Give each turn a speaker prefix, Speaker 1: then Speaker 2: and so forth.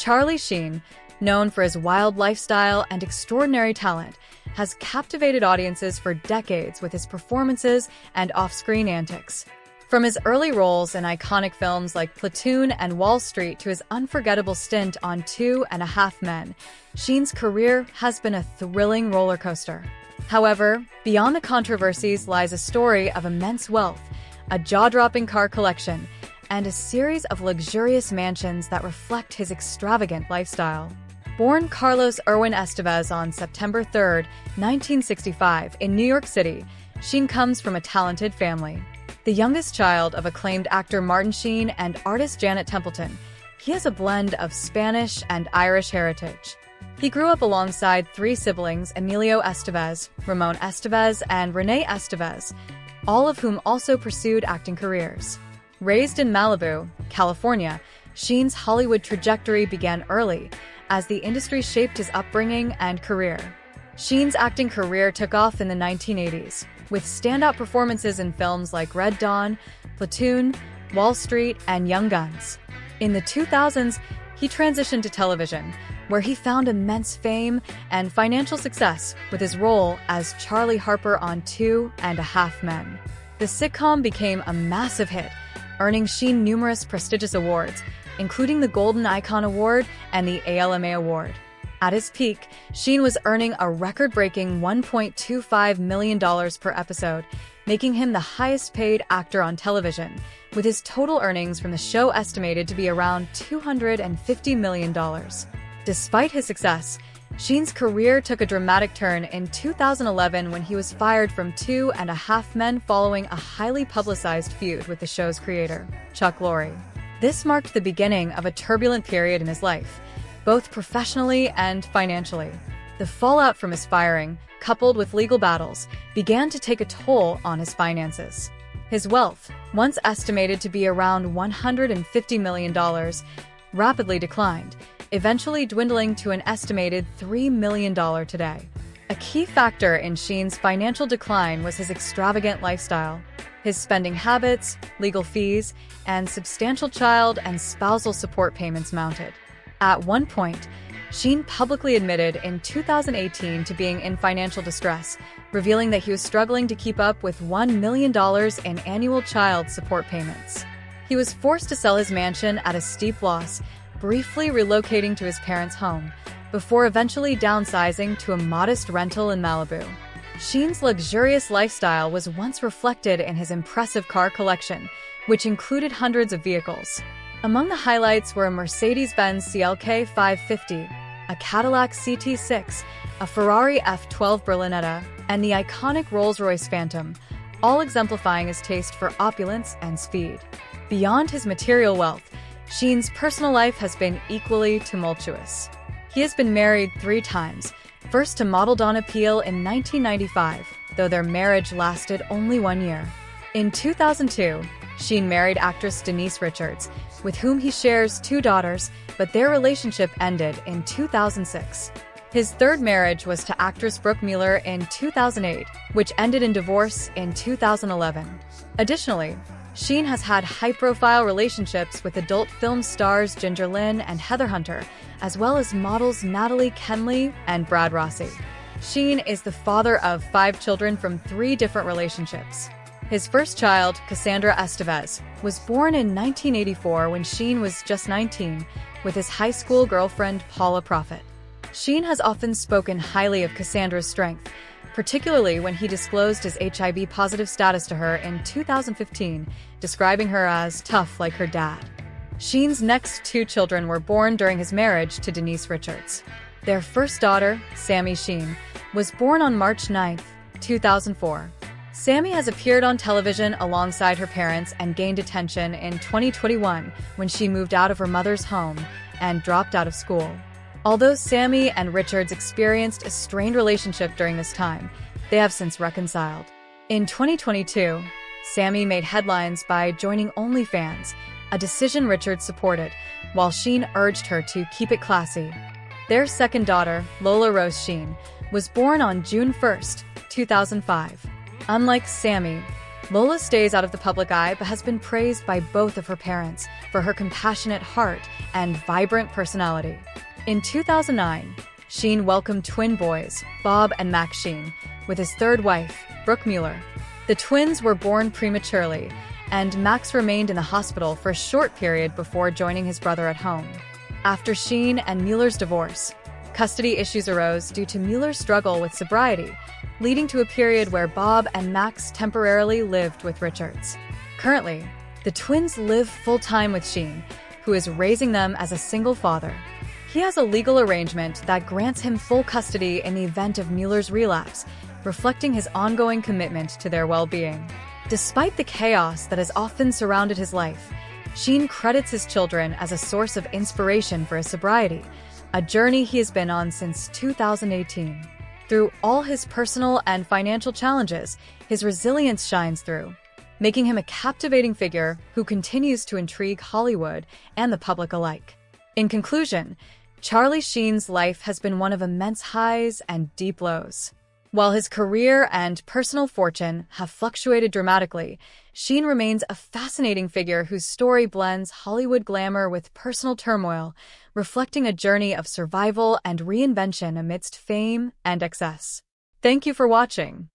Speaker 1: Charlie Sheen, known for his wild lifestyle and extraordinary talent, has captivated audiences for decades with his performances and off-screen antics. From his early roles in iconic films like Platoon and Wall Street to his unforgettable stint on Two and a Half Men, Sheen's career has been a thrilling roller coaster. However, beyond the controversies lies a story of immense wealth, a jaw-dropping car collection, and a series of luxurious mansions that reflect his extravagant lifestyle. Born Carlos Irwin Estevez on September 3, 1965, in New York City, Sheen comes from a talented family. The youngest child of acclaimed actor Martin Sheen and artist Janet Templeton, he has a blend of Spanish and Irish heritage. He grew up alongside three siblings Emilio Estevez, Ramon Estevez, and Renee Estevez, all of whom also pursued acting careers. Raised in Malibu, California, Sheen's Hollywood trajectory began early as the industry shaped his upbringing and career. Sheen's acting career took off in the 1980s, with standout performances in films like Red Dawn, Platoon, Wall Street, and Young Guns. In the 2000s, he transitioned to television, where he found immense fame and financial success with his role as Charlie Harper on Two and a Half Men. The sitcom became a massive hit, earning Sheen numerous prestigious awards, including the Golden Icon Award and the ALMA Award. At his peak, Sheen was earning a record-breaking $1.25 million per episode, making him the highest-paid actor on television, with his total earnings from the show estimated to be around $250 million. Despite his success, Sheen's career took a dramatic turn in 2011 when he was fired from Two and a Half Men following a highly publicized feud with the show's creator, Chuck Lorre. This marked the beginning of a turbulent period in his life, both professionally and financially. The fallout from his firing, coupled with legal battles, began to take a toll on his finances. His wealth, once estimated to be around $150 million, rapidly declined, eventually dwindling to an estimated $3 million today. A key factor in Sheen's financial decline was his extravagant lifestyle. His spending habits, legal fees, and substantial child and spousal support payments mounted. At one point, Sheen publicly admitted in 2018 to being in financial distress, revealing that he was struggling to keep up with $1 million in annual child support payments. He was forced to sell his mansion at a steep loss, briefly relocating to his parents' home, before eventually downsizing to a modest rental in Malibu. Sheen's luxurious lifestyle was once reflected in his impressive car collection, which included hundreds of vehicles. Among the highlights were a Mercedes-Benz CLK 550, a Cadillac CT6, a Ferrari F12 Berlinetta, and the iconic Rolls-Royce Phantom, all exemplifying his taste for opulence and speed. Beyond his material wealth, Sheen's personal life has been equally tumultuous. He has been married three times, first to model Donna Peele in 1995, though their marriage lasted only one year. In 2002, Sheen married actress Denise Richards, with whom he shares two daughters, but their relationship ended in 2006. His third marriage was to actress Brooke Mueller in 2008, which ended in divorce in 2011. Additionally, Sheen has had high-profile relationships with adult film stars Ginger Lynn and Heather Hunter, as well as models Natalie Kenley and Brett Rossi. Sheen is the father of five children from three different relationships. His first child, Cassandra Estevez, was born in 1984 when Sheen was just 19, with his high school girlfriend Paula Profit. Sheen has often spoken highly of Cassandra's strength, particularly when he disclosed his HIV positive status to her in 2015, describing her as tough like her dad. Sheen's next two children were born during his marriage to Denise Richards. Their first daughter, Sami Sheen, was born on March 9, 2004. Sami has appeared on television alongside her parents and gained attention in 2021 when she moved out of her mother's home and dropped out of school. Although Sami and Richards experienced a strained relationship during this time, they have since reconciled. In 2022, Sami made headlines by joining OnlyFans, a decision Richards supported, while Sheen urged her to keep it classy. Their second daughter, Lola Rose Sheen, was born on June 1, 2005. Unlike Sami, Lola stays out of the public eye but has been praised by both of her parents for her compassionate heart and vibrant personality. In 2009, Sheen welcomed twin boys, Bob and Max Sheen, with his third wife, Brooke Mueller. The twins were born prematurely, and Max remained in the hospital for a short period before joining his brother at home. After Sheen and Mueller's divorce, custody issues arose due to Mueller's struggle with sobriety, leading to a period where Bob and Max temporarily lived with Richards. Currently, the twins live full-time with Sheen, who is raising them as a single father. He has a legal arrangement that grants him full custody in the event of Mueller's relapse, reflecting his ongoing commitment to their well-being. Despite the chaos that has often surrounded his life, Sheen credits his children as a source of inspiration for his sobriety, a journey he has been on since 2018. Through all his personal and financial challenges, his resilience shines through, making him a captivating figure who continues to intrigue Hollywood and the public alike. In conclusion, Charlie Sheen's life has been one of immense highs and deep lows. While his career and personal fortune have fluctuated dramatically, Sheen remains a fascinating figure whose story blends Hollywood glamour with personal turmoil, reflecting a journey of survival and reinvention amidst fame and excess. Thank you for watching.